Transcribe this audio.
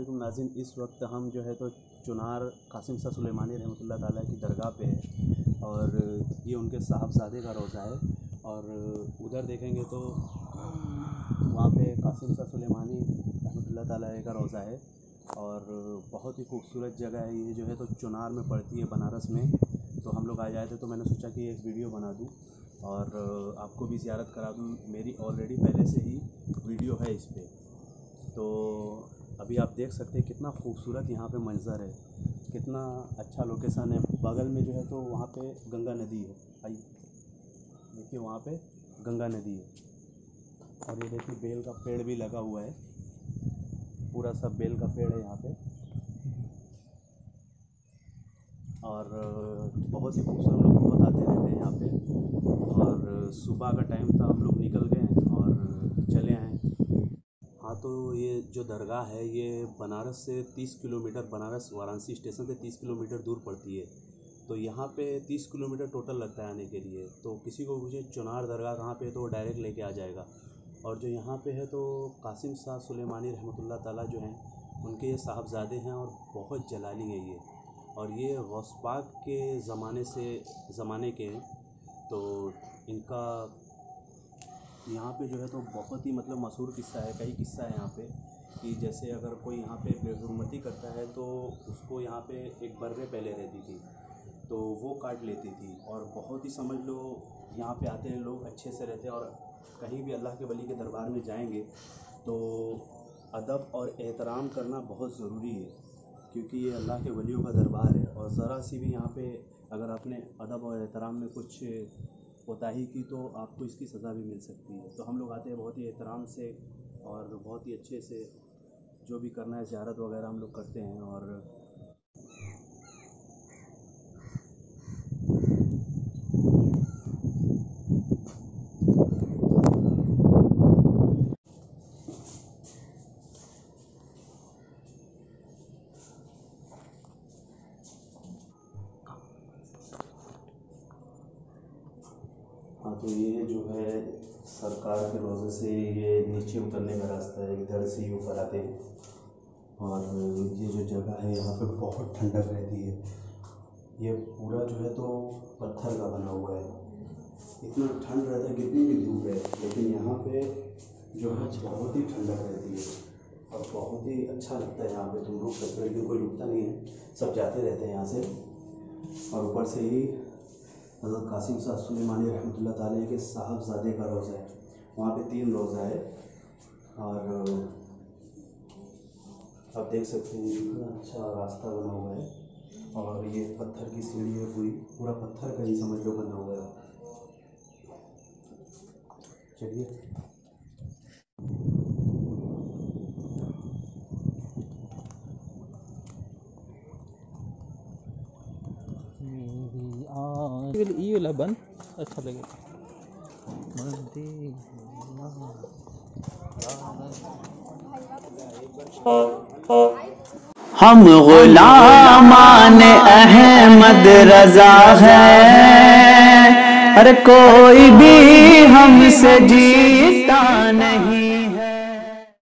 वालेकुम नाजिन, इस वक्त हम जो है तो चुनार कासिम शाह सुलेमानी रहमतुल्लाह ताला की दरगाह पे है और ये उनके साहबजादे का रोज़ा है और उधर देखेंगे तो वहाँ पे कासिम शाह सुलेमानी रहमतुल्लाह ताला का रोज़ा है और बहुत ही खूबसूरत जगह है। ये जो है तो चुनार में पड़ती है बनारस में। तो हम लोग आ जाए थे तो मैंने सोचा कि एक वीडियो बना दूँ और आपको भी ज़ियारत करा दूँ। मेरी ऑलरेडी पहले से ही वीडियो है इस पर तो अभी आप देख सकते हैं कितना खूबसूरत यहाँ पे मंज़र है। कितना अच्छा लोकेशन है। बगल में जो है तो वहाँ पे गंगा नदी है। आइए देखिए वहाँ पे गंगा नदी है। और ये देखिए बेल का पेड़ भी लगा हुआ है। पूरा सब बेल का पेड़ है यहाँ पे। और बहुत ही खूबसूरत लोग बहुत आते रहते हैं यहाँ पे। और सुबह का टाइम था, हम लोग निकल गए और चले आए हाँ तो ये जो दरगाह है, ये बनारस से 30 किलोमीटर, बनारस वाराणसी स्टेशन से 30 किलोमीटर दूर पड़ती है। तो यहाँ पे 30 किलोमीटर टोटल लगता है आने के लिए। तो किसी को मुझे चुनार दरगाह कहाँ पे है? तो वो डायरेक्ट लेके आ जाएगा। और जो यहाँ पे है तो कासिम शाह सुलेमानी रहमतुल्लाह ताला जो हैं, उनके ये साहबजादे हैं और बहुत जलाली है ये। और ये गौसपाक के ज़माने से, ज़माने के हैं। तो इनका यहाँ पे जो है तो बहुत ही मतलब मशहूर किस्सा है, कई किस्सा है यहाँ पे। कि जैसे अगर कोई यहाँ पे बेहुरमती करता है तो उसको यहाँ पे एक बर्रे पहले रहती थी। तो वो काट लेती थी और बहुत ही समझ लो, यहाँ पे आते हैं लोग, अच्छे से रहते हैं और कहीं भी अल्लाह के वली के दरबार में जाएँगे तो अदब और एहतराम करना बहुत ज़रूरी है, क्योंकि ये अल्लाह के वलियों का दरबार है। और ज़रा सी भी यहाँ पे अगर आपने अदब और एहतराम में कुछ कोताही की तो आपको इसकी सज़ा भी मिल सकती है। तो हम लोग आते हैं बहुत ही एहतराम से और बहुत ही अच्छे से जो भी करना है, ज़्यारत वगैरह हम लोग करते हैं और हाँ तो ये जो है सरकार के रोज़े से ये नीचे उतरने का रास्ता है इधर से ही ऊपर आते हैं। और ये जो जगह है, यहाँ पे बहुत ठंडक रहती है। ये पूरा जो है तो पत्थर का बना हुआ है। इतना ठंड रहता है, कितनी भी धूप है लेकिन यहाँ पे जो है, बहुत ही ठंडक रहती है। और बहुत ही अच्छा लगता है यहाँ पे। तुम रुक सकते हो, लेकिन कोई रुकता नहीं है। सब जाते रहते हैं यहाँ से। और ऊपर से ही हज़रत कासिम साहब सुलेमानी रहमत के साहबजादे का रोज़ा है वहाँ पे तीन रोज़ा है और, आप देख सकते हैं कितना अच्छा रास्ता बना हुआ है और ये पत्थर की सीढ़ी है पूरी। पूरा पत्थर का ही समझ लो बना हुआ है। चलिए। ये वाला बन अच्छा लगेगा। हम गुलामान अहमद रजा है। हर कोई भी हमसे जी